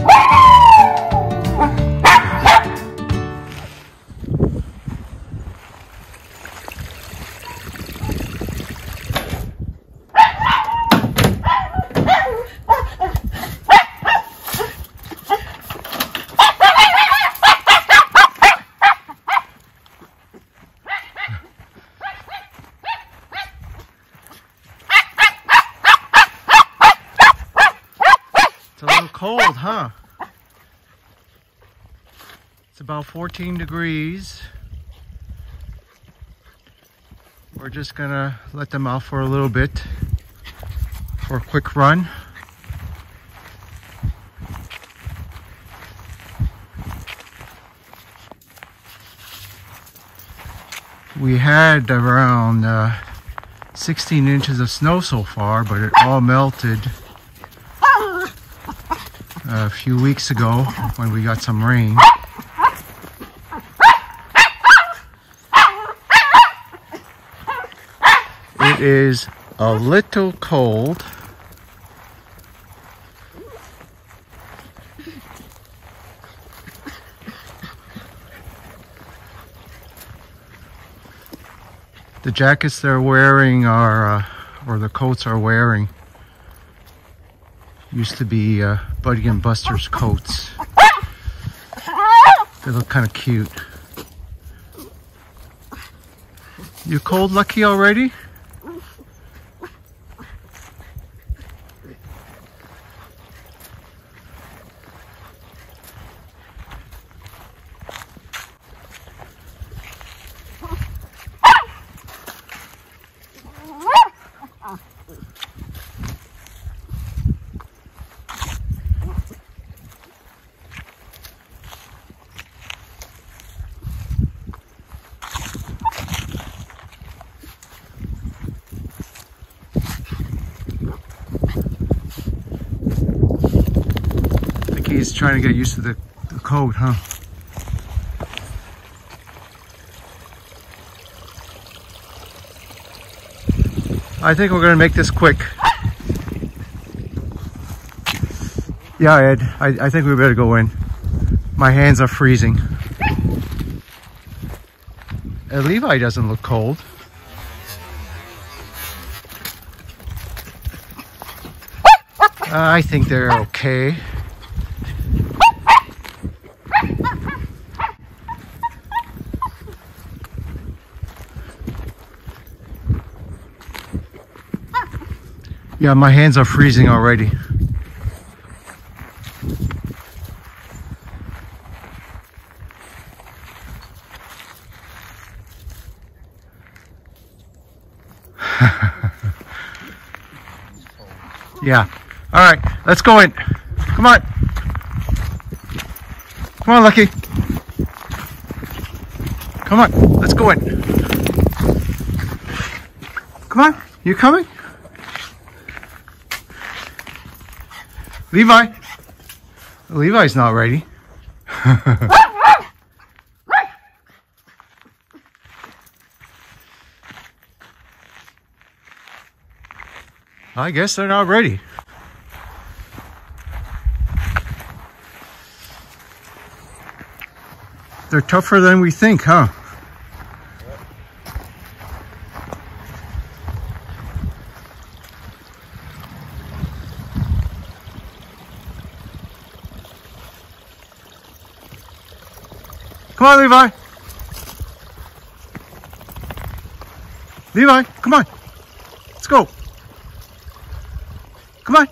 Woo! It's a little cold, huh? It's about 14 degrees. We're just gonna let them out for a little bit for a quick run. We had around uh, 16 inches of snow so far, but it all melted a few weeks ago when we got some rain. It is a little cold. The jackets they're wearing are, uh, or the coats are wearing, used to be uh, Buddy and Buster's coats. They look kind of cute. You cold, Lucky, already? He's trying to get used to the, the coat, huh? I think we're gonna make this quick. Yeah, Ed, I, I think we better go in. My hands are freezing. Uh, Levi doesn't look cold. Uh, I think they're okay. Yeah, my hands are freezing already. yeah. All right, let's go in. Come on. Come on, Lucky. Come on, let's go in. Come on, you coming? Levi. Levi's not ready. I guess they're not ready. They're tougher than we think, huh? Come on, Levi. Levi, come on. Let's go. Come on.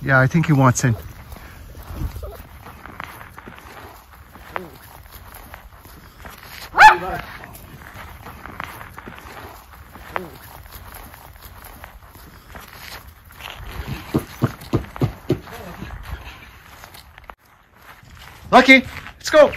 Yeah, I think he wants in. Lucky, let's go.